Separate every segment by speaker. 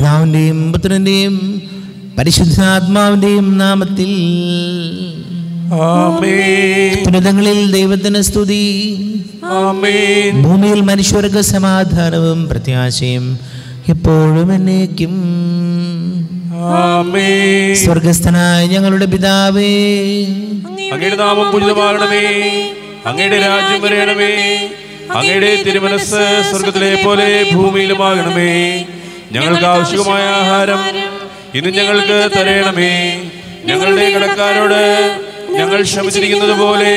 Speaker 1: പിതാവിന്റെയും പുത്രന്റെയും പരിശുദ്ധാത്മാവിന്റെയും നാമത്തിൽ. ഉന്നതങ്ങളിൽ ദൈവത്തിന് സ്തുതി. ഭൂമിയിൽ മനുഷ്യർക്ക് സമാധാനവും പ്രത്യാശയും എപ്പോഴും എന്നേക്കും. സ്വർഗസ്ഥനായ ഞങ്ങളുടെ പിതാവേ.
Speaker 2: അങ്ങയുടെ നാമം പൂജിതമാകണമേ അങ്ങയുടെ രാജ്യം വരയണമേ അങ്ങയുടെ തിരുമനസ് സ്വർഗത്തിലെ പോലെ ഭൂമിയിലുമാകണമേ. ഞങ്ങൾക്ക് ആവശ്യമായ ആഹാരം ഇന്ന് ഞങ്ങൾക്ക് തരയണമേ ഞങ്ങളുടെ കടക്കാരോട് ഞങ്ങൾ ക്ഷമിച്ചിരിക്കുന്നത് പോലെ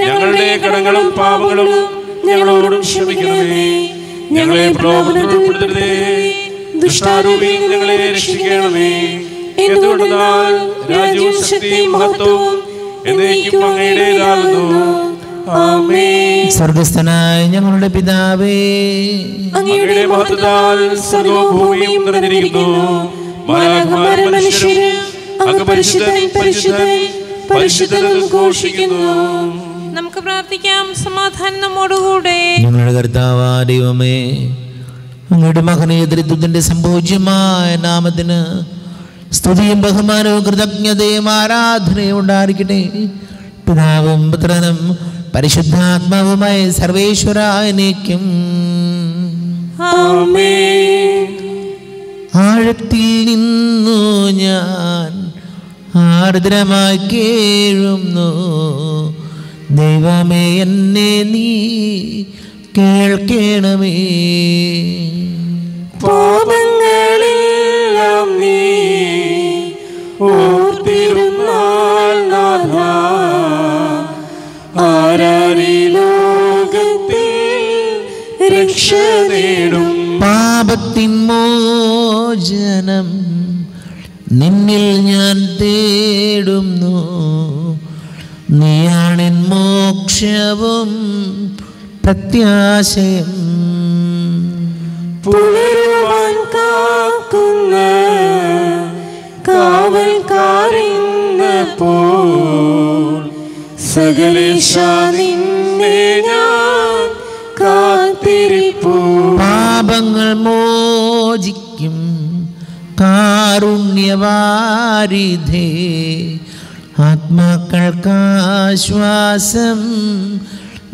Speaker 2: ഞങ്ങളുടെ കടങ്ങളും പാപങ്ങളും ഞങ്ങളോടും ക്ഷമിക്കണമേ. ഞങ്ങളെ പ്രലോഭനത്തിൽ ഉൾപ്പെടുത്തരുതേ ദുഷ്ടാരൂപിയിൽ ഞങ്ങളെ രക്ഷിക്കണമേ. എന്തുകൊണ്ടെന്നാൽ രാജ്യവും ശക്തിയും മഹത്വവും എന്നേക്കും അങ്ങയുടേതാകുന്നു.
Speaker 1: സ്വർഗസ്ഥനായ ഞങ്ങളുടെ പിതാവേ.
Speaker 2: അങ്ങയുടെ മഹത്വത്താൽ സർവഭൂമിയും ഭൂമിയും നിറഞ്ഞിരിക്കുന്നു. മനുഷ്യരും അങ്ങ് പരിശുദ്ധൻ ഘോഷിക്കുന്നു.
Speaker 3: നമുക്ക് പ്രാർത്ഥിക്കാം സമാധാനം നമ്മോടുകൂടെ
Speaker 1: ഞങ്ങളുടെ കർത്താവാ ദൈവമേ അങ്ങയുടെ മകനീയ ദരിദ്രത്തിന്റെ സംഭോജ്യമായ നാമത്തിന് സ്തുതിയും ബഹുമാനവും കൃതജ്ഞതയും ആരാധനയും ഉണ്ടായിരിക്കട്ടെ. പിതാവും പുത്രനും പരിശുദ്ധാത്മാവുമായ സർവേശ്വരായനേക്കും ആഴത്തിൽ നിന്നു ഞാൻ ആർദ്രമായി കേഴുന്നു ദൈവമേ എന്നെ നീ കേൾക്കണമേ. മോചനം നിന്നിൽ ഞാൻ തേടുന്നു. നീയാണിൻ മോക്ഷവും പ്രത്യാശയും
Speaker 2: പുലരുവാൻ കാക്കുന്ന കാവൽക്കാരിന്ന പോൽ സകലേശ നിന്നെ ഞാൻ
Speaker 1: കാരുണ്യവാരിധേ ആത്മാക്കൾക്കാശ്വാസം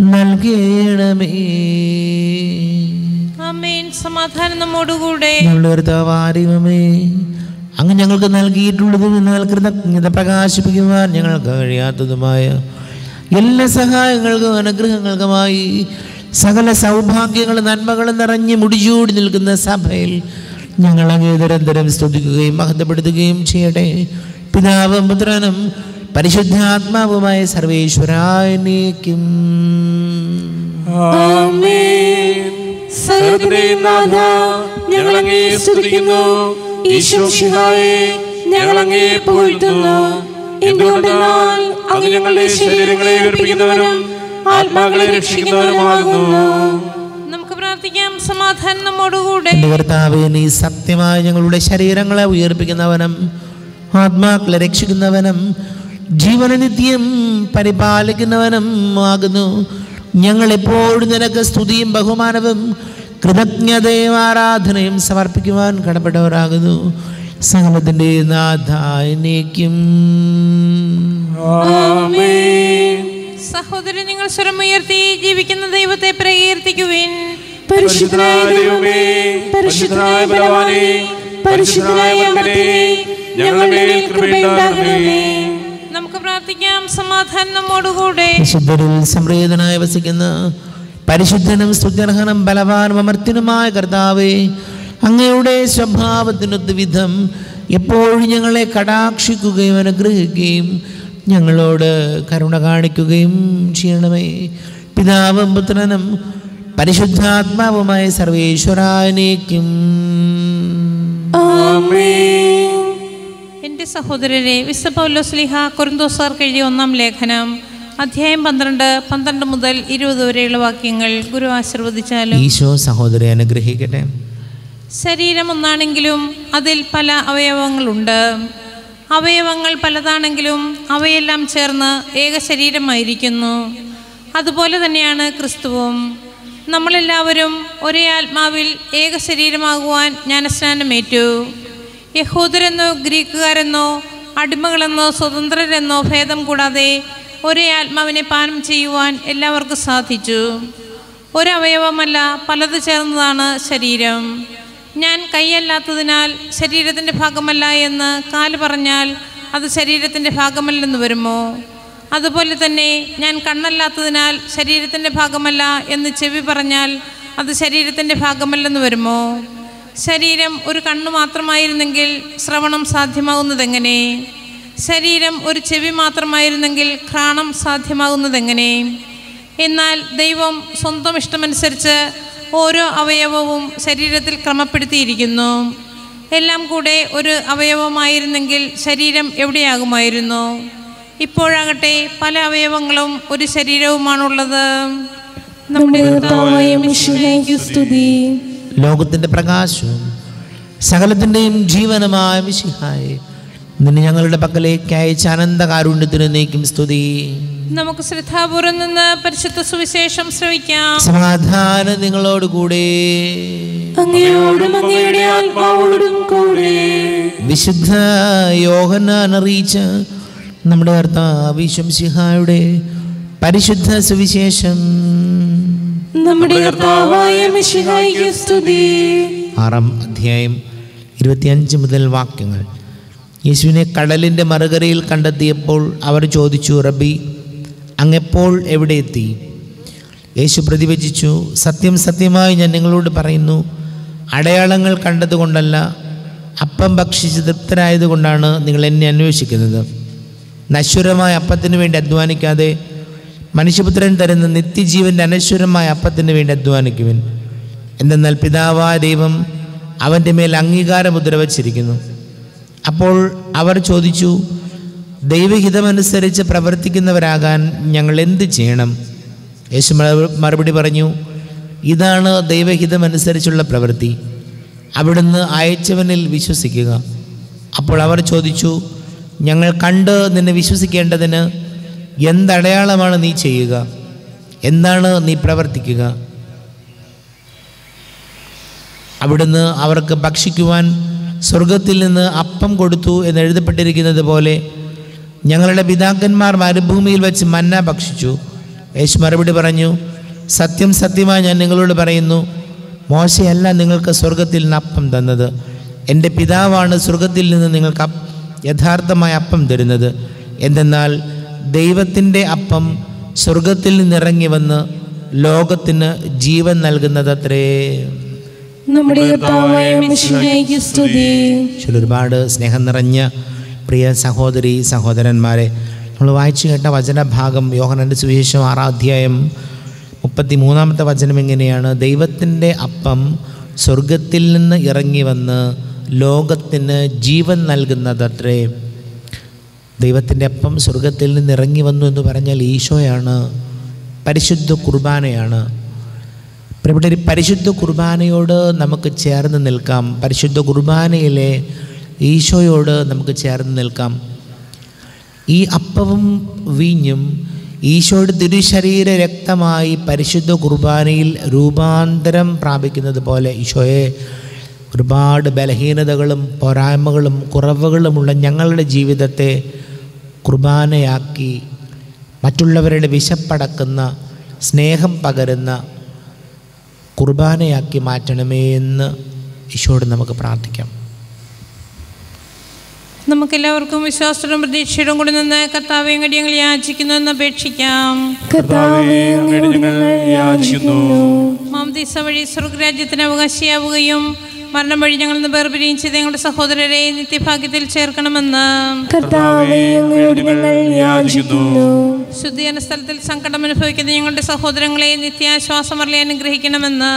Speaker 1: നൽകണമേ.
Speaker 3: അമ്മേൻ സമാധാനം നമ്മോടുകൂടെ.
Speaker 1: കർത്താവാരിമേ അങ്ങ് ഞങ്ങൾക്ക് നൽകിയിട്ടുള്ളത് എന്നാൽ കൃതജ്ഞത പ്രകാശിപ്പിക്കുവാൻ ഞങ്ങൾക്ക് കഴിയാത്തതുമായ എല്ലാ സഹായങ്ങൾക്കും അനുഗ്രഹങ്ങൾക്കുമായി സകല സൗഭാഗ്യങ്ങളും നന്മകളും നിറഞ്ഞ് മുടിചൂടി നിൽക്കുന്ന സഭയിൽ ഞങ്ങൾ അങ്ങേ നിരന്തരം സ്തുതിക്കുകയും മഹത്വപ്പെടുത്തുകയും ചെയ്യട്ടെ. പിതാവും പുത്രനും പരിശുദ്ധാത്മാവുമായ
Speaker 2: എന്തുകൊണ്ടെന്നാൽ അങ്ങ് ഞങ്ങളുടെ ശരീരങ്ങളെ ഉയർപ്പിക്കുന്നവനും ആത്മാക്കളെ രക്ഷിക്കുന്നവനുമാകുന്നു.
Speaker 3: പ്രാർത്ഥിക്കാം സമാധാനം നമ്മോടുകൂടെ
Speaker 1: എന്റെ കർത്താവേ നീ സത്യമായി ഞങ്ങളുടെ ശരീരങ്ങളെ ഉയർപ്പിക്കുന്നവനും ആത്മാക്കളെ രക്ഷിക്കുന്നവനും ജീവനനിത്യം പരിപാലിക്കുന്നവനും ആകുന്നു. ഞങ്ങളെപ്പോഴും നിനക്ക് സ്തുതിയും ബഹുമാനവും കൃതജ്ഞതയും ആരാധനയും സമർപ്പിക്കുവാൻ കടപ്പെട്ടവരാകുന്നു. നാഥായനേക്കും
Speaker 2: ആമേൻ.
Speaker 3: സഹോദരൻ നിങ്ങൾ സ്വരമുയർത്തി ജീവിക്കുന്ന ദൈവത്തെ പ്രകീർത്തിക്കുവിൻ.
Speaker 2: പരിശുദ്ധനായ ദൈവമേ പരിശുദ്ധനായ ബലവാനേ പരിശുദ്ധനായ മന്ദിരേ ഞങ്ങളുടെ മേൽ കൃപയുണ്ടാകണമേ.
Speaker 3: നമുക്ക് പ്രാർത്ഥിക്കാം സമാധാനം നമ്മോടുകൂടെ.
Speaker 1: വിശുദ്ധരിൽ സംപ്രീതനായി വസിക്കുന്ന പരിശുദ്ധനും സ്തുത്യർഹനും ബലവാനും അമർത്തിനുമായ കർത്താവേ അങ്ങയുടെ സ്വഭാവത്തിന് വിധം എപ്പോഴും ഞങ്ങളെ കടാക്ഷിക്കുകയും അനുഗ്രഹിക്കുകയും ഞങ്ങളോട് കരുണ കാണിക്കുകയും ചെയ്യണമേ. പിതാവും പുത്രനും പരിശുദ്ധാത്മാവുമായ സർവേശ്വരാനേക്കും.
Speaker 2: ആമേൻ.
Speaker 3: എന്റെ സഹോദരരെ വിശുദ്ധ പൗലോസ്ലിഹ എഴുതിയ ഒന്നാം ലേഖനം അധ്യായം പന്ത്രണ്ട് പന്ത്രണ്ട് മുതൽ ഇരുപത് വരെയുള്ള വാക്യങ്ങൾ ഗുരു ആശീർവദിച്ചാലും.
Speaker 1: ഈശോ സഹോദരൻ അനുഗ്രഹിക്കട്ടെ.
Speaker 3: ശരീരം ഒന്നാണെങ്കിലും അതിൽ പല അവയവങ്ങളുണ്ട്. അവയവങ്ങൾ പലതാണെങ്കിലും അവയെല്ലാം ചേർന്ന് ഏക ശരീരമായിരിക്കുന്നു. അതുപോലെ തന്നെയാണ് ക്രിസ്തുവും. നമ്മളെല്ലാവരും ഒരേ ആത്മാവിൽ ഏക ശരീരമാകുവാൻ ജ്ഞാനസ്നാനമേറ്റു. യഹൂദരെന്നോ ഗ്രീക്കുകാരെന്നോ അടിമകളെന്നോ സ്വതന്ത്രരെന്നോ ഭേദം കൂടാതെ ഒരേ ആത്മാവിനെ പാനം ചെയ്യുവാൻ എല്ലാവർക്കും സാധിച്ചു. ഒരവയവമല്ല പലത് ചേർന്നതാണ് ശരീരം. ഞാൻ കൈയല്ലാത്തതിനാൽ ശരീരത്തിന്റെ ഭാഗമല്ല എന്ന് കാൽ പറഞ്ഞാൽ അത് ശരീരത്തിന്റെ ഭാഗമല്ലെന്ന് വരുമോ? അതുപോലെ തന്നെ ഞാൻ കണ്ണല്ലാത്തതിനാൽ ശരീരത്തിന്റെ ഭാഗമല്ല എന്ന് ചെവി പറഞ്ഞാൽ അത് ശരീരത്തിന്റെ ഭാഗമല്ലെന്ന് വരുമോ? ശരീരം ഒരു കണ്ണു മാത്രമായിരുന്നെങ്കിൽ ശ്രവണം സാധ്യമാകുന്നതെങ്ങനെ? ശരീരം ഒരു ചെവി മാത്രമായിരുന്നെങ്കിൽ ഘ്രാണം സാധ്യമാകുന്നതെങ്ങനെ? എന്നാൽ ദൈവം സ്വന്തം ഇഷ്ടമനുസരിച്ച് ഓരോ അവയവവും ശരീരത്തിൽ ക്രമപ്പെടുത്തിയിരിക്കുന്നു. എല്ലാം കൂടെ ഒരു അവയവമായിരുന്നെങ്കിൽ ശരീരം എവിടെയാകുമായിരുന്നു? ഇപ്പോഴാകട്ടെ പല അവയവങ്ങളും ഒരു ശരീരവുമാണുള്ളത്.
Speaker 2: നമ്മുടെ കർത്താവായ മിശിഹായ്ക്ക് സ്തുതി.
Speaker 1: ലോകത്തിന്റെ പ്രകാശവും സകലത്തിന്റെയും ജീവനമായ മിശിഹായ നിന്നെ ഞങ്ങളുടെ പക്കലേക്ക് അയച്ച അനന്ത കാരുണ്യത്തിന് നീക്കും സ്തുതി.
Speaker 3: നമുക്ക് ശ്രദ്ധാപൂർവം നിന്ന് പരിശുദ്ധ സുവിശേഷം ശ്രവിക്കാം.
Speaker 1: സമാധാനം
Speaker 2: അങ്ങയോടും അങ്ങയുടെ ആത്മാവോടും കൂടെ.
Speaker 1: വിശുദ്ധ യോഹനാൻ അറിയിച്ച നമ്മുടെ കർത്താവ് ശംസിഹായുടെ പരിശുദ്ധ സുവിശേഷം.
Speaker 2: നമ്മുടെ
Speaker 1: ആറാം അധ്യായം ഇരുപത്തിയഞ്ച് മുതൽ വാക്യങ്ങൾ. യേശുവിനെ കടലിന്റെ മറുകരയിൽ കണ്ടെത്തിയപ്പോൾ അവർ ചോദിച്ചു റബി അങ്ങെപ്പോൾ എവിടെ എത്തി? യേശു പ്രതിവചിച്ചു സത്യം സത്യമായി ഞാൻ നിങ്ങളോട് പറയുന്നു അടയാളങ്ങൾ കണ്ടതുകൊണ്ടല്ല അപ്പം ഭക്ഷിച്ച് തൃപ്തരായതുകൊണ്ടാണ് നിങ്ങൾ എന്നെ അന്വേഷിക്കുന്നത്. നശ്വരമായ അപ്പത്തിന് വേണ്ടി അധ്വാനിക്കാതെ മനുഷ്യപുത്രൻ തരുന്ന നിത്യജീവന്റെ അനശ്വരമായ അപ്പത്തിന് വേണ്ടി അധ്വാനിക്കുവൻ. എന്തെന്നാൽ പിതാവായ ദൈവം അവന്റെ മേൽ അംഗീകാരമുദ്ര വച്ചിരിക്കുന്നു അപ്പോൾ അവർ ചോദിച്ചു ദൈവഹിതമനുസരിച്ച് പ്രവർത്തിക്കുന്നവരാകാൻ ഞങ്ങൾ എന്ത് ചെയ്യണം? യേശു മറുപടി പറഞ്ഞു ഇതാണ് ദൈവഹിതമനുസരിച്ചുള്ള പ്രവൃത്തി. അവിടുന്ന് അയച്ചവനിൽ വിശ്വസിക്കുക. അപ്പോൾ അവർ ചോദിച്ചു ഞങ്ങൾ കണ്ട് നിന്നെ വിശ്വസിക്കേണ്ടതിന് എന്തടയാളമാണ് നീ ചെയ്യുക? എന്താണ് നീ പ്രവർത്തിക്കുക? അവിടുന്ന് അവർക്ക് ഭക്ഷിക്കുവാൻ സ്വർഗത്തിൽ നിന്ന് അപ്പം കൊടുത്തു എന്ന് എഴുതപ്പെട്ടിരിക്കുന്നത് പോലെ ഞങ്ങളുടെ പിതാക്കന്മാർ മരുഭൂമിയിൽ വെച്ച് മന്ന ഭക്ഷിച്ചു. യേശു മറുപടി പറഞ്ഞു സത്യം സത്യമായി ഞാൻ നിങ്ങളോട് പറയുന്നു മോശയല്ല നിങ്ങൾക്ക് സ്വർഗത്തിൽ നിന്ന് അപ്പം തന്നത്. എന്റെ പിതാവാണ് സ്വർഗത്തിൽ നിന്ന് നിങ്ങൾക്ക് യഥാർത്ഥമായ അപ്പം തരുന്നത്. എന്തെന്നാൽ ദൈവത്തിന്റെ അപ്പം സ്വർഗത്തിൽ നിന്നിറങ്ങി വന്ന് ലോകത്തിന് ജീവൻ നൽകുന്നതത്രേ.
Speaker 2: നമ്മുടെ
Speaker 1: ഒരുപാട് സ്നേഹം നിറഞ്ഞ പ്രിയ സഹോദരി സഹോദരന്മാരെ നമ്മൾ വായിച്ചു കേട്ട വചനഭാഗം യോഹനന്റെ സുവിശേഷം ആറാം അധ്യായം മുപ്പത്തി മൂന്നാമത്തെ വചനം എങ്ങനെയാണ്? ദൈവത്തിന്റെ അപ്പം സ്വർഗത്തിൽ നിന്ന് ഇറങ്ങി വന്ന് ലോകത്തിന് ജീവൻ നൽകുന്നതത്രേ. ദൈവത്തിന്റെ അപ്പം സ്വർഗത്തിൽ നിന്ന് ഇറങ്ങി വന്നു എന്ന് പറഞ്ഞാൽ ഈശോയാണ് പരിശുദ്ധ കുർബാനയാണ്. ഇവിടെ ഒരു പരിശുദ്ധ കുർബാനയോട് നമുക്ക് ചേർന്ന് നിൽക്കാം. പരിശുദ്ധ കുർബാനയിലെ ഈശോയോട് നമുക്ക് ചേർന്ന് നിൽക്കാം. ഈ അപ്പവും വീഞ്ഞും ഈശോയുടെ തിരുശരീര രക്തമായി പരിശുദ്ധ കുർബാനയിൽ രൂപാന്തരം പ്രാപിക്കുന്നത് പോലെ ഈശോയെ ഒരുപാട് ബലഹീനതകളും പോരായ്മകളും കുറവുകളുമുള്ള ഞങ്ങളുടെ ജീവിതത്തെ കുർബാനയാക്കി മറ്റുള്ളവരുടെ വിശപ്പടക്കുന്ന സ്നേഹം പകരുന്ന കുർബാനയാക്കി മാറ്റണമേ എന്ന് ഈശോട് നമുക്ക് പ്രാർത്ഥിക്കാം.
Speaker 3: നമുക്കെല്ലാവർക്കും വിശ്വാസത്തോടും പ്രതീക്ഷയോടും കൂടി നിന്ന് കർത്താവേയും കടിയങ്ങൾ യാചിക്കുന്നു എന്ന് അപേക്ഷിക്കാം.
Speaker 2: കർത്താവേ
Speaker 3: മാമദീസ വഴി സ്വർഗരാജ്യത്തിന് അവകാശിയാവുകയും മരണം വഴി ഞങ്ങൾ നിന്ന് വേർപിരിയും ചെയ്ത് ഞങ്ങളുടെ സഹോദരരെ നിത്യഭാഗ്യത്തിൽ ചേർക്കണമെന്ന് ശുദ്ധീകരണ സ്ഥലത്തിൽ സങ്കടം അനുഭവിക്കുന്ന ഞങ്ങളുടെ സഹോദരങ്ങളെ
Speaker 2: നിത്യാശ്വാസം അറിയാൻ അനുഗ്രഹിക്കണമെന്ന്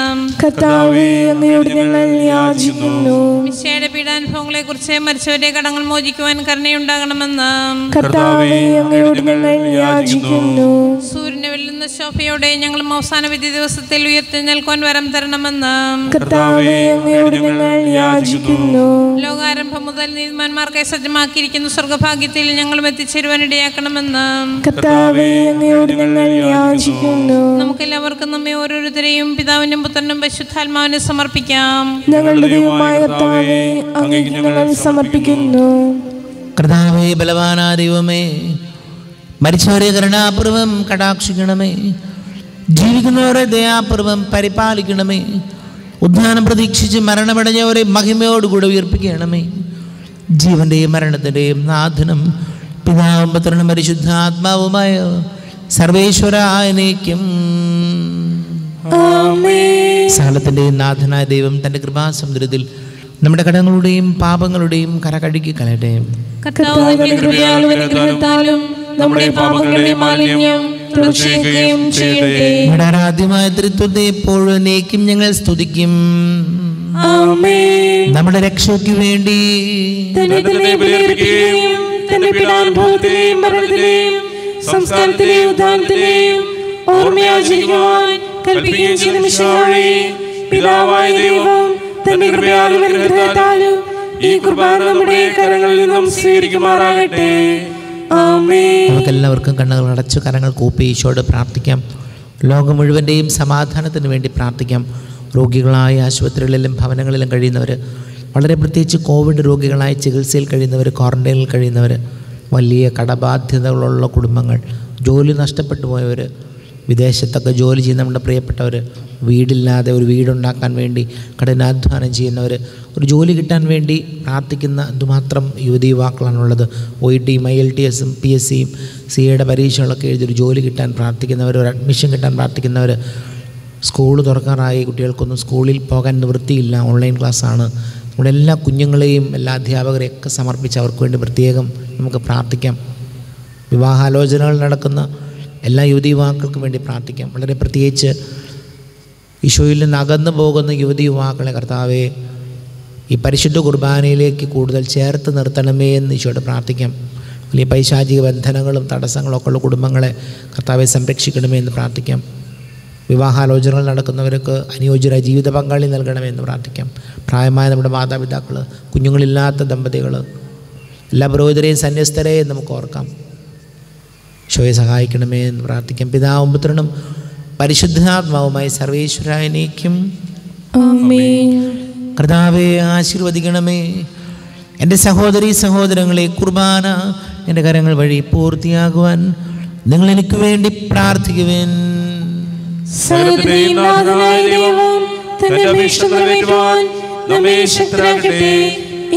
Speaker 3: മിശയുടെ പീഡാനുഭവങ്ങളെ കുറിച്ച് മരിച്ചവരെ കടങ്ങൾ മോചിക്കുവാൻ കരുണയുണ്ടാകണമെന്ന് സൂര്യനെ വെല്ലുന്ന ശോഭയോടെ ഞങ്ങളും അവസാന വിധി ദിവസത്തിൽ ഉയർത്തി നൽകുവാൻ വരം തരണമെന്ന്
Speaker 2: ഞങ്ങൾ യാചിക്കുന്നു.
Speaker 3: ലോകാരംഭം മുതൽ നീതിമാന്മാർക്കായി സജ്ജമാക്കിയിരിക്കുന്ന സ്വർഗഭാഗ്യത്തിൽ ഞങ്ങളും എത്തിച്ചേരുവാൻ ഇടയാക്കണമെന്ന്
Speaker 2: കർത്താവെ അങ്ങയോട് ഞങ്ങൾ യാചിക്കുന്നു.
Speaker 3: നമുക്കെല്ലാവർക്കും നമ്മെ ഓരോരുത്തരെയും പിതാവിനും പുത്രനും പരിശുദ്ധാത്മാവിനും സമർപ്പിക്കാം.
Speaker 2: ഞങ്ങളുടെ ദൈവമായ കർത്താവെ അങ്ങേക്ക് ഞങ്ങൾ സമർപ്പിക്കുന്നു.
Speaker 1: കർത്താവേ ബലവാനാ ദൈവമേ മരിച്ചവരെ കരുണാപൂർവം കടാക്ഷിക്കണമേ. ജീവിക്കുന്നവരെ ദയാപൂർവം പരിപാലിക്കണമേ. ഉദ്ധാനം പ്രതീക്ഷിച്ച് മരണമടഞ്ഞവരെ മഹിമയോടുകൂടെ ഉയർപ്പിക്കണമേ. ജീവന്റെയും മരണത്തിന്റെയും നാഥനും പിതാവും പുത്രനും പരിശുദ്ധാത്മാവുമായ സർവേശ്വരായനേക്കും. സകലത്തിന്റെയും നാഥനായ ദൈവം തന്റെ കൃപാസമുദ്രത്തിൽ നമ്മുടെ കടങ്ങളുടെയും പാപങ്ങളുടെയും കര കഴുകി
Speaker 2: അനുഗ്രഹത്താലും നമ്മുടെ പാപങ്ങളുടെ മാലിന്യം
Speaker 1: തൃത്വത്തെ എപ്പോഴും നീക്കും ഞങ്ങൾ സ്തുതിക്കും.
Speaker 2: ആമേൻ.
Speaker 1: നമ്മുടെ രക്ഷയ്ക്ക് വേണ്ടി
Speaker 2: കൽപ്പിക്കുകയും ചെയ്ത മിശിഹായെ പിതാവായ ദൈവം തന്റെ കൃപയാലും ഈ കുർബാന നമ്മുടെ കരങ്ങളിൽ നിന്നും സ്വീകരിക്കുമാറാകട്ടെ.
Speaker 1: നമുക്കെല്ലാവർക്കും കണ്ണുകൾ അടച്ചു കരങ്ങൾ കൂപ്പി ഈശോട് പ്രാർത്ഥിക്കാം. ലോകം മുഴുവന്റെയും സമാധാനത്തിന് വേണ്ടി പ്രാർത്ഥിക്കാം. രോഗികളായ ആശുപത്രികളിലും ഭവനങ്ങളിലും കഴിയുന്നവർ വളരെ പ്രത്യേകിച്ച് കോവിഡ് രോഗികളായി ചികിത്സയിൽ കഴിയുന്നവർ ക്വാറന്റൈനിൽ കഴിയുന്നവർ വലിയ കടബാധ്യതകളുള്ള കുടുംബങ്ങൾ ജോലി നഷ്ടപ്പെട്ടു പോയവർ വിദേശത്തൊക്കെ ജോലി ചെയ്യുന്ന നമ്മുടെ പ്രിയപ്പെട്ടവർ വീടില്ലാതെ ഒരു വീടുണ്ടാക്കാൻ വേണ്ടി കഠിനാധ്വാനം ചെയ്യുന്നവർ ഒരു ജോലി കിട്ടാൻ വേണ്ടി പ്രാർത്ഥിക്കുന്ന എന്തുമാത്രം യുവതി യുവാക്കളാണുള്ളത്. ഒ ഇ ടിയും ഐ എൽ ടി എസും പി എസ് സിയും സി എയുടെ പരീക്ഷകളൊക്കെ എഴുതി ഒരു ജോലി കിട്ടാൻ പ്രാർത്ഥിക്കുന്നവർ ഒരു അഡ്മിഷൻ കിട്ടാൻ പ്രാർത്ഥിക്കുന്നവർ സ്കൂൾ തുറക്കാറായി കുട്ടികൾക്കൊന്നും സ്കൂളിൽ പോകാൻ നിവൃത്തിയില്ല. ഓൺലൈൻ ക്ലാസ്സാണ്. നമ്മുടെ എല്ലാ കുഞ്ഞുങ്ങളെയും എല്ലാ അധ്യാപകരെയൊക്കെ സമർപ്പിച്ച് അവർക്ക് വേണ്ടി പ്രത്യേകം നമുക്ക് പ്രാർത്ഥിക്കാം. വിവാഹാലോചനകൾ നടക്കുന്ന എല്ലാ യുവതി യുവാക്കൾക്കും വേണ്ടി പ്രാർത്ഥിക്കാം. വളരെ പ്രത്യേകിച്ച് ഈശോയിൽ നിന്ന് അകന്നു പോകുന്ന യുവതി യുവാക്കളെ കർത്താവെ ഈ പരിശുദ്ധ കുർബാനയിലേക്ക് കൂടുതൽ ചേർത്ത് നിർത്തണമേ എന്ന് ഈശോയോട് പ്രാർത്ഥിക്കാം. വലിയ പൈശാചിക ബന്ധനങ്ങളും തടസ്സങ്ങളും ഒക്കെ ഉള്ള കുടുംബങ്ങളെ കർത്താവെ സംരക്ഷിക്കണമേ എന്ന് പ്രാർത്ഥിക്കാം. വിവാഹാലോചനകൾ നടക്കുന്നവർക്ക് അനുയോജ്യരായ ജീവിത പങ്കാളി നൽകണമെന്ന് പ്രാർത്ഥിക്കാം. പ്രായമായ നമ്മുടെ മാതാപിതാക്കൾ കുഞ്ഞുങ്ങളില്ലാത്ത ദമ്പതികൾ എല്ലാ പുരോഹിതരെയും സന്യസ്തരെയും നമുക്ക് ഓർക്കാം. ഈശോയെ സഹായിക്കണമേ എന്ന് പ്രാർത്ഥിക്കാം. പിതാവും പുത്രനും പരിശുദ്ധാത്മാവുമായി സർവേശ്വരായനേക്കും കർത്താവെ ആശീർവദിക്കണമേ. എന്റെ സഹോദരി സഹോദരങ്ങളെ കുർബാന എന്റെ കരങ്ങൾ വഴി പൂർത്തിയാകുവാൻ നിങ്ങൾ എനിക്ക് വേണ്ടി പ്രാർത്ഥിക്കുവേൻ.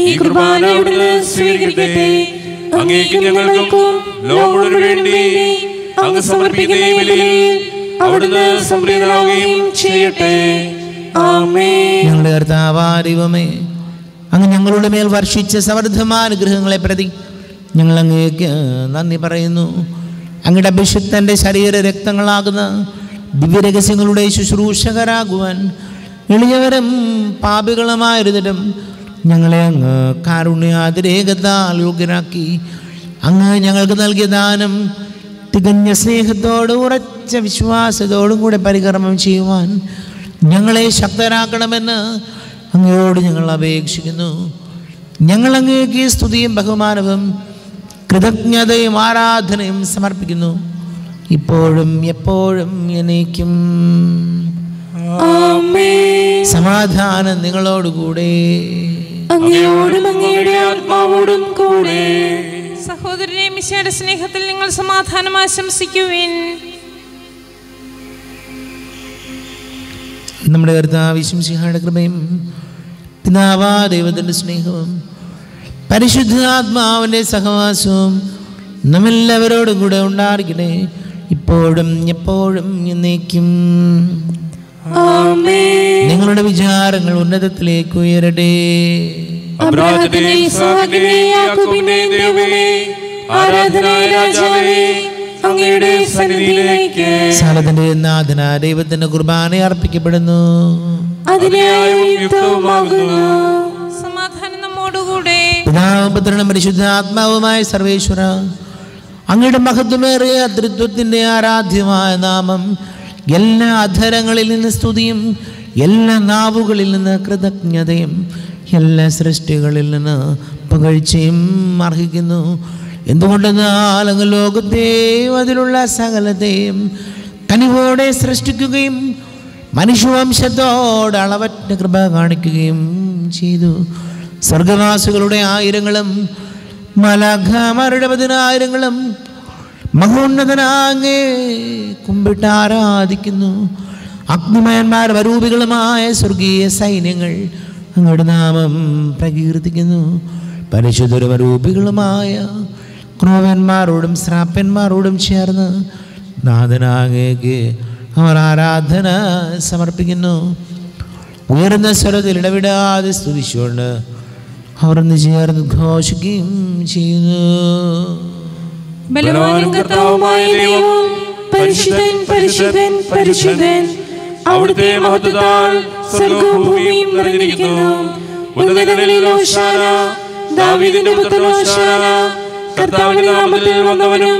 Speaker 2: ഈ കുർബാന സ്വീകരിക്കട്ടെ. അങ്ങേക്കും ഞങ്ങൾക്കും ലോകം വേണ്ടി അങ്ങ് സമർപ്പിക്കുന്ന ഈ ബലിയിൽ അവിടുന്ന് സംപ്രീതനാവുകയും ചെയ്യട്ടെ. ആമേൻ.
Speaker 1: ഞങ്ങളുടെ കർത്താവാരിവമേ അങ്ങ് ഞങ്ങളുടെ മേൽ വർഷിച്ച സമൃദ്ധമാനുഗ്രഹങ്ങളെ പ്രതി ഞങ്ങൾ അങ്ങേക്ക് നന്ദി പറയുന്നു. അങ്ങയുടെ അഭിഷിക്തന്റെ ശരീര രക്തങ്ങളാകുന്ന ദിവ്യരഹസ്യങ്ങളുടെ ശുശ്രൂഷകരാകുവാൻ എളിയവരും പാപികളുമായിരുന്നിട്ടും ഞങ്ങളെ അങ്ങ് കാരുണ്യാതിരേകത്താൽ യോഗ്യരാക്കി അങ്ങ് ഞങ്ങൾക്ക് നൽകിയ ദാനം തികഞ്ഞ സ്നേഹത്തോടും ഉറച്ച വിശ്വാസത്തോടും കൂടെ പരികർമ്മം ചെയ്യുവാൻ ഞങ്ങളെ ശക്തരാക്കണമെന്ന് അങ്ങയോട് ഞങ്ങൾ അപേക്ഷിക്കുന്നു. ഞങ്ങൾ അങ്ങേക്ക് സ്തുതിയും ബഹുമാനവും കൃതജ്ഞതയും ആരാധനയും സമർപ്പിക്കുന്നു. ഇപ്പോഴും എപ്പോഴും
Speaker 2: എനിക്കും
Speaker 1: സമാധാനം നിങ്ങളോടുകൂടെ.
Speaker 2: അങ്ങയോടും അങ്ങയുടെ ആത്മാവോടും കൂടെ.
Speaker 3: സഹോദരനെ മിശയുടെ സ്നേഹത്തിൽ നിങ്ങൾ സമാധാനം ആശംസിക്കുവിൻ.
Speaker 1: നമ്മുടെ കർത്താവിശും സിംഹയുടെ കൃപയും പിതാവാ ദൈവത്തിന്റെ സ്നേഹവും പരിശുദ്ധാത്മാവിന്റെ സഹവാസവും നമ്മെല്ലാവരോടും കൂടെ ഉണ്ടാകണേ ഇപ്പോഴും എപ്പോഴും എന്നേക്കും. നിങ്ങളുടെ വിചാരങ്ങൾ ഉന്നതത്തിലേക്ക് ഉയരട്ടെ.
Speaker 2: ദൈവമേ ആരാധനായ രാജാവേ അങ്ങയുടെ സന്നിധിയിലേക്ക്.
Speaker 1: നാഥന ദൈവത്തിന്റെ കുർബാന അർപ്പിക്കപ്പെടുന്നു.
Speaker 2: അതിനായും യുക്തവുമാകുന്നു
Speaker 3: സമാധാനം നമ്മോട്
Speaker 1: പിതാവും പുത്രനും പരിശുദ്ധാത്മാവുമായ സർവേശ്വര അങ്ങയുടെ മഹത്വമേറിയ തൃത്വത്തിന്റെ ആരാധ്യമായ നാമം എല്ലാ അധരങ്ങളിൽ നിന്ന് സ്തുതിയും എല്ലാ നാവുകളിൽ നിന്ന് കൃതജ്ഞതയും എല്ലാ സൃഷ്ടികളിൽ നിന്ന് പകഴ്ചയും അർഹിക്കുന്നു. എന്തുകൊണ്ടെന്നാൽ അങ്ങ് ലോകത്തെയും അതിലുള്ള സകലത്തെയും കനിവോടെ സൃഷ്ടിക്കുകയും മനുഷ്യവംശത്തോട് അളവറ്റ കൃപ കാണിക്കുകയും ചെയ്തു. സ്വർഗവാസികളുടെ ആയിരങ്ങളും മലഘമാരുടെ പതിനായിരങ്ങളും മഹോന്നതനാങ്ങേ കുമ്പിട്ട് ആരാധിക്കുന്നു. അഗ്നിമയന്മാർ വരൂപികളുമായ സ്വർഗീയ സൈന്യങ്ങൾ അങ്ങയുടെ നാമം പ്രകീർത്തിക്കുന്നു. പരിശുദ്ധരൂപികളുമായ ക്രോവന്മാരോടും ശ്രാപ്പന്മാരോടും ചേർന്ന് നാഥനാകേക്ക് അവർ ആരാധന സമർപ്പിക്കുന്നു. ഉയർന്ന സ്വരത്തിൽ ഇടവിടാതെ സ്തുതിച്ചുകൊണ്ട് അവർ ഒന്ന് ചേർന്ന് ഘോഷിക്കുകയും ചെയ്യുന്നു.
Speaker 3: ബലവാനും കർത്താവുമായ ദൈവം
Speaker 2: പരിശുദ്ധൻ പരിശുദ്ധൻ പരിശുദ്ധൻ. അവിടുത്തെ മഹത്വത്താൽ സ്വർഗവും ഭൂമിയും നിറഞ്ഞിരിക്കുന്നു. ഉന്നതകളിൽ ഓശാന ദാവീദിന്റെ പുത്രൻ ഓശാന കർത്താവിന്റെ നാമത്തിൽ വന്നവനും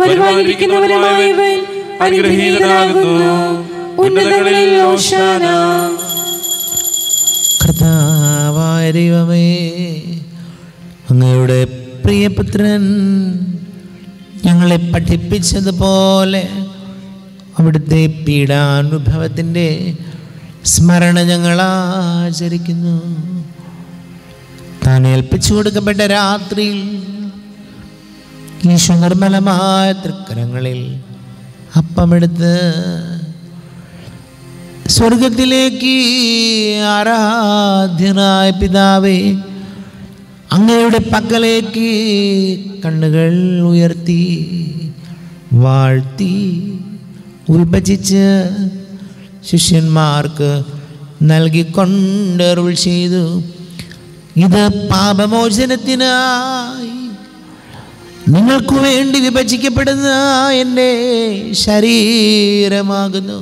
Speaker 2: വരുവാനിരിക്കുന്നവനുമായവൻ അനുഗ്രഹീതനാകുന്നു. ഉന്നതകളിൽ ഓശാന.
Speaker 1: കർത്താവായ ദൈവമേ അങ്ങയുടെ പ്രിയപുത്രൻ ഞങ്ങളെ പഠിപ്പിച്ചതുപോലെ അവിടുത്തെ പീഡാനുഭവത്തിന്റെ സ്മരണ ഞങ്ങൾ ആചരിക്കുന്നു. താൻ ഏൽപ്പിച്ചു കൊടുക്കപ്പെട്ട രാത്രിയിൽ ഈശോ നിർമ്മലമായ തൃക്കരങ്ങളിൽ അപ്പമെടുത്ത് സ്വർഗത്തിലേക്ക് ആരാധ്യനായ പിതാവേ അങ്ങയുടെ പക്കലേക്ക് കണ്ണുകൾ ഉയർത്തി വാഴ്ത്തി ഉൽഭജിച്ച് ശിഷ്യന്മാർക്ക് നൽകിക്കൊണ്ടരുൾ ചെയ്തു. ഇത് പാപമോചനത്തിനായി നിങ്ങൾക്ക് വേണ്ടി വിഭജിക്കപ്പെടുന്ന എന്റെ ശരീരമാകുന്നു.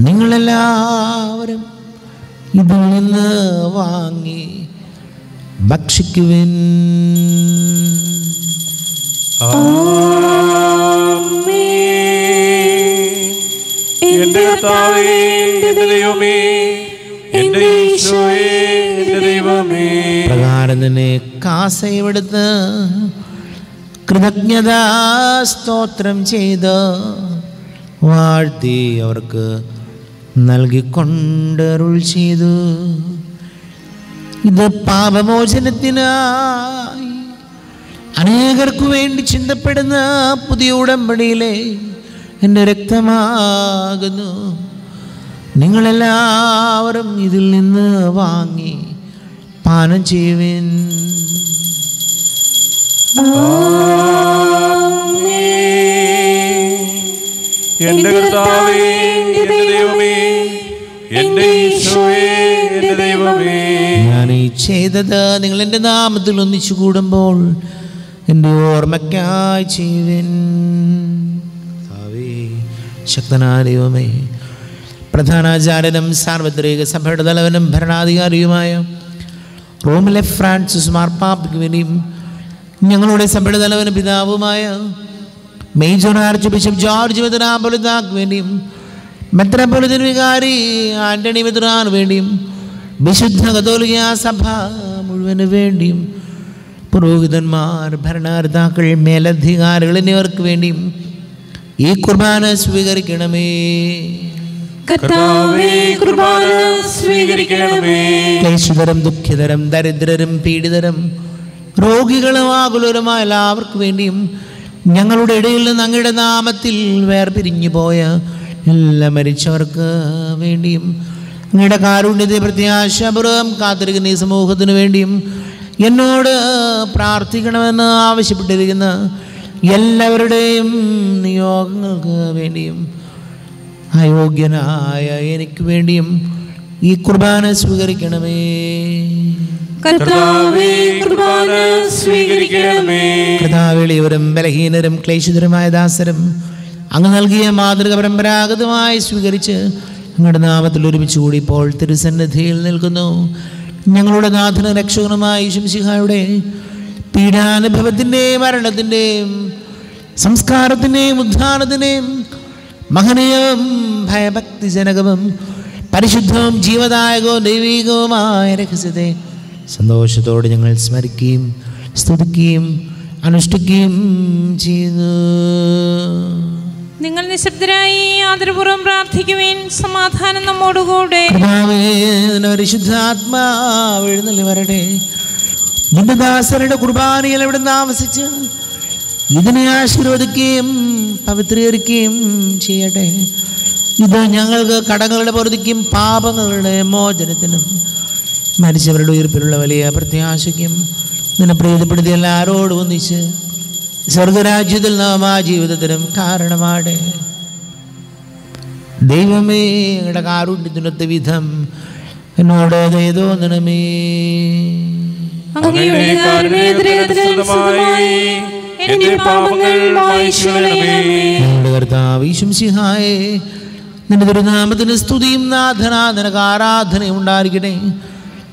Speaker 1: നിങ്ങളെല്ലാവരും ഇതിൽ നിന്ന് വാങ്ങി ഭക്ഷിക്കുവിൻ.
Speaker 2: എന്റെ കർത്താവേ എന്റെ ദൈവമേ എന്റെ ഈശോയേ എന്റെ ദൈവമേ.
Speaker 1: പ്രകാരം തന്നെ കാസയമെടുത്ത് കൃതജ്ഞതാ സ്തോത്രം ചെയ്ത് വാഴ്ത്തി അവർക്ക് നൽകിക്കൊണ്ടരുൾ ചെയ്തു. ഇത് പാപമോചനത്തിനായി അനേകർക്കു വേണ്ടി ചിന്തപ്പെടുന്ന പുതിയ ഉടമ്പടിയിലെ എന്റെ രക്തമാകുന്നു. നിങ്ങളെല്ലാവരും ഇതിൽ നിന്ന് വാങ്ങി പാനം ചെയ്യുവിൻ.
Speaker 2: എന്റെ കർത്താവേ എന്റെ ദൈവമേ എന്റെ ഈശോയേ എന്റെ ദൈവമേ.
Speaker 1: ഞാൻ ഈ ചെയ്തത് നിങ്ങൾ എന്റെ നാമത്തിൽ ഒന്നിച്ചു കൂടുമ്പോൾ എന്റെ ഓർമ്മയ്ക്കായി ചെയ്യുവിൻ. ശക്തനായ ദൈവമേ പ്രധാനാചാര്യനും സാർവത്രിക സഭയുടെ തലവനും ഭരണാധികാരിയുമായ റോമിലെ ഫ്രാൻസിസ് മാർപ്പാപ്പിനിയും ഞങ്ങളുടെ സഭയുടെ തലവനും പിതാവുമായ മേജർ ആർച്ച് ബിഷപ്പ് ജോർജ് മെത്രാപൊലിതാക്ക് വേണ്ടിയും വികാരി ആന്റണി മെത്രാന് വേണ്ടിയും വിശുദ്ധ കതോലിക സഭ മുഴുവൻ വേണ്ടിയും പുരോഹിതന്മാർ ഭരണകർത്താക്കൾ മേലധികാരികൾ എന്നിവർക്ക് വേണ്ടിയും ഈ കുർബാന സ്വീകരിക്കണമേ. ക്ലേശിതരും ദുഃഖിതരും ദരിദ്രരും പീഡിതരും രോഗികളും ആകുലരുമായ എല്ലാവർക്കും വേണ്ടിയും ഞങ്ങളുടെ ഇടയിൽ നിന്ന് അങ്ങയുടെ നാമത്തിൽ വേർപിരിഞ്ഞു പോയ എല്ലാ മരിച്ചവർക്ക് വേണ്ടിയും അങ്ങയുടെ കാരുണ്യത്തെ പ്രത്യാശപുറം കാത്തിരിക്കുന്ന ഈ സമൂഹത്തിന് വേണ്ടിയും എന്നോട് പ്രാർത്ഥിക്കണമെന്ന് ആവശ്യപ്പെട്ടിരിക്കുന്ന എല്ലാവരുടെയും നിയോഗങ്ങൾക്ക് വേണ്ടിയും അയോഗ്യനായ എനിക്ക് വേണ്ടിയും ഈ കുർബാന സ്വീകരിക്കണമേ.
Speaker 2: കർത്താവേ കുർബാന സ്വീകരിക്കണമേ.
Speaker 1: കഥാവിളിയവരും ബലഹീനരും ക്ലേശിതരുമായ ദാസരും അങ്ങ് നൽകിയ മാതൃക പരമ്പരാഗതമായി സ്വീകരിച്ച് അങ്ങയുടെ നാമത്തിൽ ഒരുമിച്ച് കൂടി ഇപ്പോൾ തിരുസന്നിധിയിൽ നിൽക്കുന്നു. ഞങ്ങളുടെ നാഥന രക്ഷകനുമായ ശംസിഹായുടെ പീഡാനുഭവത്തിന്റെയും മരണത്തിന്റെയും സംസ്കാരത്തിന്റെയും ഉദ്ധാനത്തിന്റെയും മഹനീയവും ഭയഭക്തിജനകവും പരിശുദ്ധവും ജീവദായകവും ദൈവികവുമായ രഹസ്യത്തെ സന്തോഷത്തോടെ ഞങ്ങൾ സ്മരിക്കുകയും സ്തുതിക്കുകയും അനുഷ്ഠിക്കുകയും ചെയ്യുന്നു.
Speaker 3: നിങ്ങൾ നിശബ്ദരായി ആദരപൂർവം പ്രാർത്ഥിക്കുവിൻ. സമാധാനം നമ്മോടുകൂടെ.
Speaker 1: പരിശുദ്ധാത്മാവ് എഴുന്നള്ളി വരട്ടെ. നിന്റെ ദാസരുടെ കുർബാനയിൽ എവിടെ താമസിച്ച് ഇതിനെ ആശീർവദിക്കുകയും പവിത്രീകരിക്കുകയും ചെയ്യട്ടെ. ഇത് ഞങ്ങൾക്ക് കടങ്ങളുടെ പൊറുതിക്കും പാപങ്ങളുടെ മോചനത്തിനും മരിച്ചവരുടെ ഉയർപ്പിലുള്ള വലിയ പ്രത്യാശയ്ക്കും നിന്നെ പ്രീതിപ്പെടുത്തി എല്ലാവരോടും ഒന്നിച്ച് സ്വർഗരാജ്യത്തിൽ നാം ആ ജീവിതത്തിനും കാരണമാടെ ദൈവമേ ഞങ്ങളുടെ കാരുണ്യത്തിനൊത്ത വിധം എന്നോട് ദയതോന്നണമേ നിന്റെ തിരുനാമത്തിന് സ്തുതിയും നാഥനാ നിനക്ക് ആരാധനയും ഉണ്ടായിരിക്കട്ടെ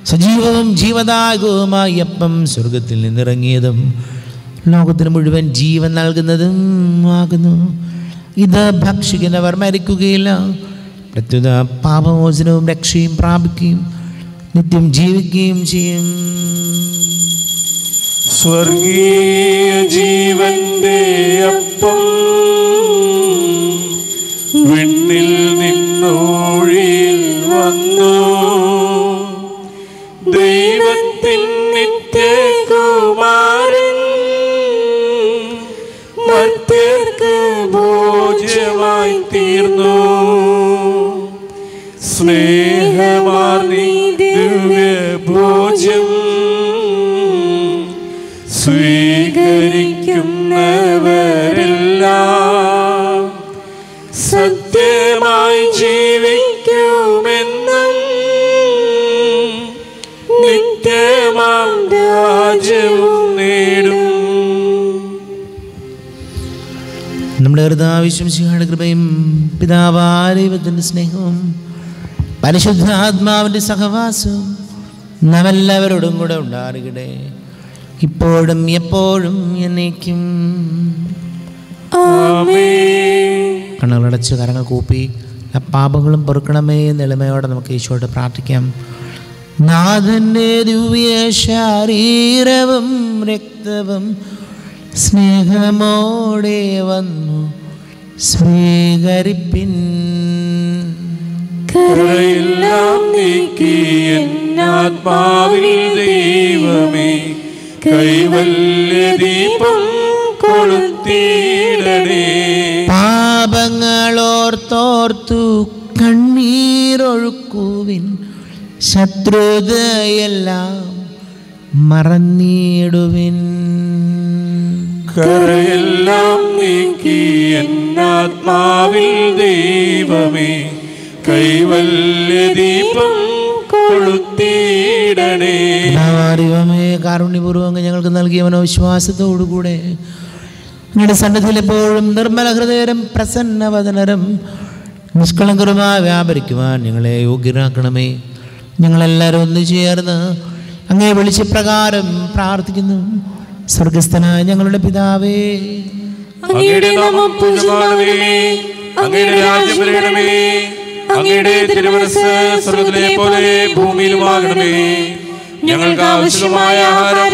Speaker 1: സജീവവും ജീവദായകവുമായി അപ്പം സ്വർഗത്തിൽ നിന്നിറങ്ങിയതും ലോകത്തിന് മുഴുവൻ ജീവൻ നൽകുന്നതും ആകുന്നു. ഇത് ഭക്ഷിക്കുന്നവർ മരിക്കുകയില്ല. പ്രത്യുത പാപമോചനവും രക്ഷയും പ്രാപിക്കുകയും നിത്യം ജീവിക്കുകയും ചെയ്യും.
Speaker 2: സ്വർഗീയ ജീവന്റെ അപ്പം വിണ്ണിൽ നിന്നോഴിൽ വന്നു. ദൈവത്തിൻ നിത്യകുമാരൻ മർത്യർക്ക് ഭോജ്യമായി തീർന്നു. സ്നേഹമാർന്നി
Speaker 1: നമ്മുടെ ഹൃദാവിശ്വസിയുടെ കൃപയും പിതാവാദൈവത്തിന്റെ സ്നേഹവും പരിശുദ്ധാത്മാവിന്റെ സഹവാസവും നാം എല്ലാവരോടും കൂടെ ഉണ്ടാറുകടെ ഇപ്പോഴും എപ്പോഴും എന്നേക്കും. കണ്ണുകളടച്ച് കരങ്ങൾ കൂപ്പി പാപങ്ങളും പൊറുക്കണമേ നിലമയോടെ നമുക്ക് ഈശോയോട് പ്രാർത്ഥിക്കാം. നാഥന്റെ ദിവ്യ ശരീരവും രക്തവും സ്നേഹമോടെ വന്നു സ്വീകരിപ്പിൻ.
Speaker 2: ദൈവമേ കൈവല്യ ദീപം കൊളുത്തിയിടണേ
Speaker 1: പാപങ്ങളോർത്തോർത്തു കണ്ണീരൊഴുക്കുവിൻ ശത്രുതയെല്ലാം മറന്നിടുവിൻ.
Speaker 2: കരയെല്ലാം നീക്കി എന്നാത്മാവിൽ ദൈവമേ കൈവല്യ ദീപം കൊളുത്തിയിടണേ.
Speaker 1: ദൈവമേ കാരുണ്യപൂർവം ഞങ്ങൾക്ക് നൽകിയ മനോവിശ്വാസത്തോടുകൂടെ നിങ്ങളുടെ സന്നിധിയിൽ എപ്പോഴും നിർമ്മല ഹൃദയരും പ്രസന്നവദനരും നിഷ്കളങ്കരുമായി വ്യാപരിക്കുവാൻ ഞങ്ങളെ യോഗ്യരാക്കണമേ. ഞങ്ങളെല്ലാവരും ഒന്ന് ചേർന്ന് അങ്ങേ വിളിച്ച പ്രകാരം പ്രാർത്ഥിക്കുന്നു. സ്വർഗസ്ഥനായ ഞങ്ങളുടെ പിതാവേ
Speaker 2: അങ്ങയുടെ നാമം പൂജമാണമേ അങ്ങയുടെ രാജ്യം വരണമേ അങ്ങയുടെ തിരുമനസ് സ്വർഗത്തിലെ പോലെ ഭൂമിയിലുമാകണമേ ഞങ്ങൾക്ക് ആവശ്യമായ ആഹാരം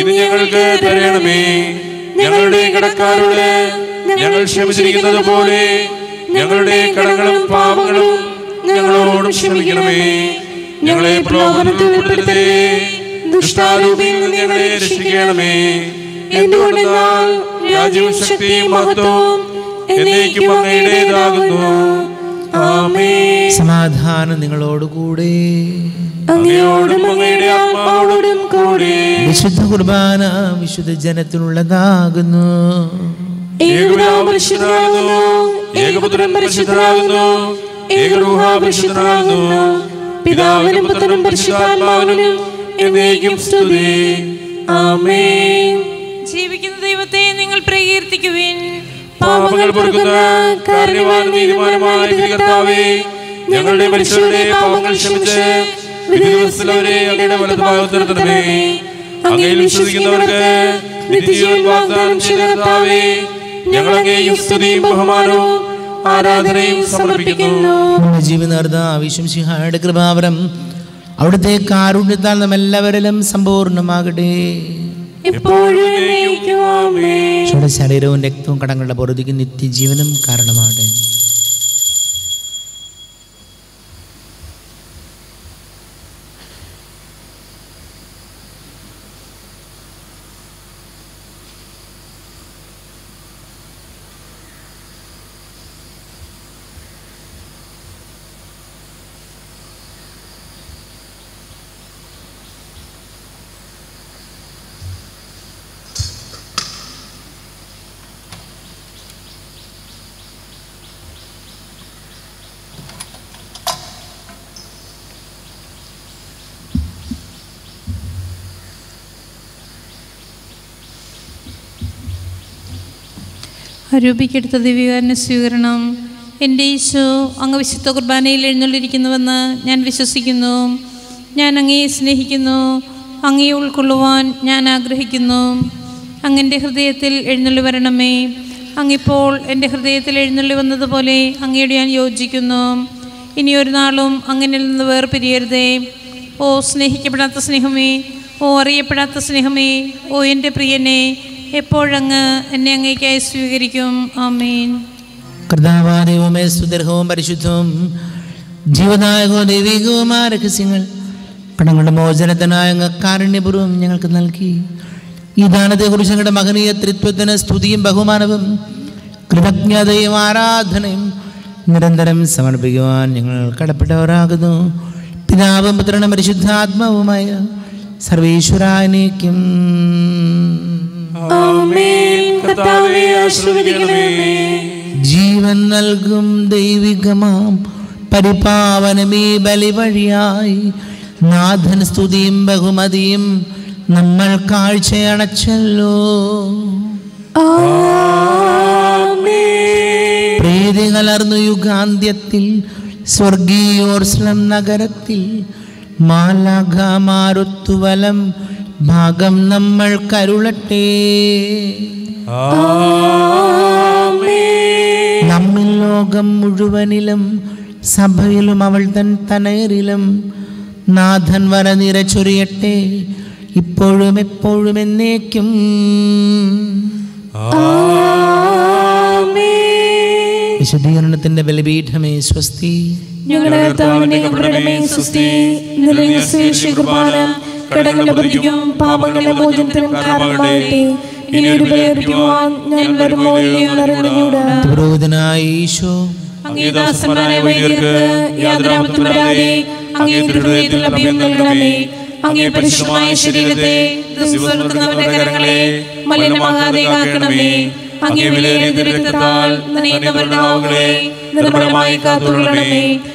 Speaker 2: ഇത് ഞങ്ങൾക്ക് തരണമേ. ഞങ്ങളുടെ കടക്കാരോട് ഞങ്ങൾ ക്ഷമിച്ചിരിക്കുന്നത് പോലെ ഞങ്ങളുടെ കടങ്ങളും പാപങ്ങളും ഞങ്ങളോട് ക്ഷമിക്കണമേ. ഞങ്ങളെ പ്രലോഭനത്തിൽ ഉൾപ്പെടുത്തേ ദുഷ്ടാരൂപിയിൽ നിന്ന് ഞങ്ങളെ രക്ഷിക്കണമേ. എന്തുകൊണ്ടെന്നാൽ രാജ്യവും ശക്തിയും മഹത്വവും എന്നേക്കും അങ്ങയുടേതാകുന്നു. ആമേ
Speaker 1: സമാധാനം നിങ്ങളോടുകൂടെ
Speaker 2: അങ്ങയോടും അങ്ങയുടെ ആത്മാവോടും കൂടെ.
Speaker 1: വിശുദ്ധ കുർബാന വിശുദ്ധ ജനത്തിനുള്ളതാകുന്നു.
Speaker 2: ഏകപുത്രൻ പരിശുദ്ധനാകുന്നു ഏകരൂഹ പരിശുദ്ധനാകുന്നു പിതാവിനും പുത്രനും പരിശുദ്ധാത്മാവിനും എന്നേക്കും സ്തുതി. ആമേൻ.
Speaker 3: ജീവിക്കുന്ന ദൈവത്തെ നിങ്ങൾ പ്രകീർത്തിക്കുവിൻ.
Speaker 2: പാപങ്ങൾ പൊറുക്കുന്ന കാരണവാൻ നീതിമാനമായ കർത്താവേ ഞങ്ങളുടെ മനുഷ്യരുടെ പാപങ്ങൾ ക്ഷമിച്ച് വിധിദിവസത്തിലവരെ അങ്ങയുടെ വലതുഭാഗത്ത് നിർത്തണമേ. അങ്ങയിൽ വിശ്വസിക്കുന്നവർക്ക് നിത്യജീവൻ വാഗ്ദാനം ചെയ്ത കർത്താവേ ഞങ്ങൾ അങ്ങേയും സ്തുതിയും ബഹുമാനവും ആരാധനയും സമർപ്പിക്കുന്നു.
Speaker 1: നമ്മുടെ ജീവനാർദ്ദ വിശംസിഹായുടെ കൃപാവരം. അവിടുത്തെ കാരുണ്യത്താൽ നാം എല്ലാവരിലും സമ്പൂർണമാകട്ടെ ശരീരവും രക്തവും കടങ്ങളുടെ പൊറുതിക്ക് നിത്യജീവനും കാരണമാകട്ടെ.
Speaker 3: അരൂപിക്കെടുത്ത ദിവ്യകാരന് സ്വീകരണം. എന്റെ ഈശോ അങ്ങ് വിശുദ്ധ കുർബാനയിൽ എഴുന്നള്ളിരിക്കുന്നുവെന്ന് ഞാൻ വിശ്വസിക്കുന്നു. ഞാൻ അങ്ങയെ സ്നേഹിക്കുന്നു. അങ്ങയെ ഉൾക്കൊള്ളുവാൻ ഞാൻ ആഗ്രഹിക്കുന്നു. അങ്ങന്റെ ഹൃദയത്തിൽ എഴുന്നള്ളി വരണമേ. അങ്ങിപ്പോൾ എന്റെ ഹൃദയത്തിൽ എഴുന്നള്ളി വന്നതുപോലെ അങ്ങയോട് ഞാൻ യോജിക്കുന്നു. ഇനി ഒരു നാളും അങ്ങനെ നിന്ന് വേർപിരിയരുതേ. ഓ സ്നേഹിക്കപ്പെടാത്ത സ്നേഹമേ. ഓ അറിയപ്പെടാത്ത സ്നേഹമേ. ഓ എന്റെ പ്രിയനെ എപ്പോഴങ്ങ് എന്നെ അങ്ങേക്കായി സ്വീകരിക്കും? ആമേൻ.
Speaker 1: കർത്താവാദൈവമേ സുദർഹവും പരിശുദ്ധവും ജീവനായകവും ദൈവികവുമായ രഹസ്യങ്ങൾ കടങ്ങളുടെ മോചനത്തിനായ കാരുണ്യപൂർവം ഞങ്ങൾക്ക് നൽകി. ഈ ദാനത്തെക്കുറിച്ച് ഞങ്ങളുടെ മഹനീയ ത്രിത്വത്തിന് സ്തുതിയും ബഹുമാനവും കൃതജ്ഞതയും ആരാധനയും നിരന്തരം സമർപ്പിക്കുവാൻ ഞങ്ങൾ കടപ്പെട്ടവരാകുന്നു. പിതാവും പുത്രനും പരിശുദ്ധാത്മാവുമായ സർവീശ്വരാനേക്കും
Speaker 2: കർത്താവേ
Speaker 1: ജീവൻ നൽകും ദൈവികമാം. പരിപാവനമേ ബലി വഴിയായി നാഥൻ സ്തുതിയും ബഹുമതിയും നമ്മൾ കാഴ്ചയണച്ചല്ലോ. പ്രീതി കലർന്നു യുഗാന്ത്യത്തിൽ സ്വർഗീയോർസ്ലം നഗരത്തിൽ മാലാഘമാരുത്തുവലം ഭാഗം നമ്മൾ കരുളട്ടെ. നമ്മിൽ ലോകം മുഴുവനിലും സഭയിലും അവൾ തൻ തനയറിലും നാഥൻ വര നിറച്ചൊരിയട്ടെ ഇപ്പോഴും എപ്പോഴും എന്നേക്കും. വിശുദ്ധീകരണത്തിന്റെ ബലിപീഠമേ സ്വസ്തി.
Speaker 2: ഞങ്ങളുടെ കടങ്ങളുടെ പ്രതിക്കും പാപങ്ങളുടെ മോചനത്തിനും കാരണമാകട്ടെ. ഇനി ഒരു ബലിയർപ്പിക്കുവാൻ ഞാൻ വരുമോ ഇല്ലയോ എന്നറിഞ്ഞുകൂടാ
Speaker 1: പുരോഹിതനായ ഈശോ.
Speaker 2: അങ്ങേദാസന്മാരായ വൈദ്യർക്ക് യാതൊരാപത്തും വരാതെ അങ്ങേ ഹൃദയത്തിൽ അഭയം നൽകണമേ. അങ്ങേ പരിശുദ്ധമായ ശരീരത്തെ ദുസ്വലത്തുന്നവരുടെ കരങ്ങളെ മലിനമാകാതെ കാക്കണമേ. അങ്ങേ വിലയേറിയ രക്തത്താൽ നനയുന്നവരുടെ നിർമ്മലമായി കാത്തുകൊള്ളണമേ.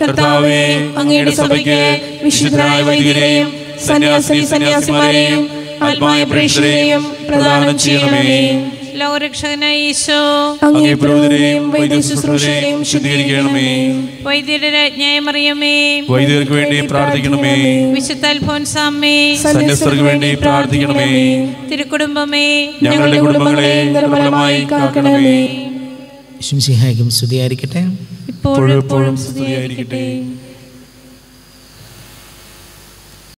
Speaker 2: കർത്താവെ അങ്ങയുടെ സഭയ്ക്ക് വിശുദ്ധരായ വൈദികരെയും സന്യാസി സന്യാസിമാരെയും ആത്മായ പ്രേക്ഷരെയും പ്രദാനം ചെയ്യണമേ.
Speaker 3: ലോകരക്ഷകനായ ഈശോ
Speaker 2: അങ്ങേ പ്രബോധനെയും ശുദ്ധീകരിക്കണമേ.
Speaker 3: വൈദ്യരുടെ
Speaker 2: വേണ്ടി പ്രാർത്ഥിക്കണമേ.
Speaker 3: വിശുദ്ധ അൽഫോൻസാമ്മേ.
Speaker 2: സന്യസ്തർക്ക് വേണ്ടി പ്രാർത്ഥിക്കണമേ.
Speaker 3: തിരുക്കുടുംബമേ.
Speaker 2: ഞങ്ങളുടെ കുടുംബങ്ങളെ നിർമ്മലമായി കാക്കണമേ.
Speaker 1: ശംസിഹായ്ക്കും സ്തുതിയായിരിക്കട്ടെ.
Speaker 3: ഇപ്പോഴും
Speaker 2: സ്തുതിയായിരിക്കട്ടെ.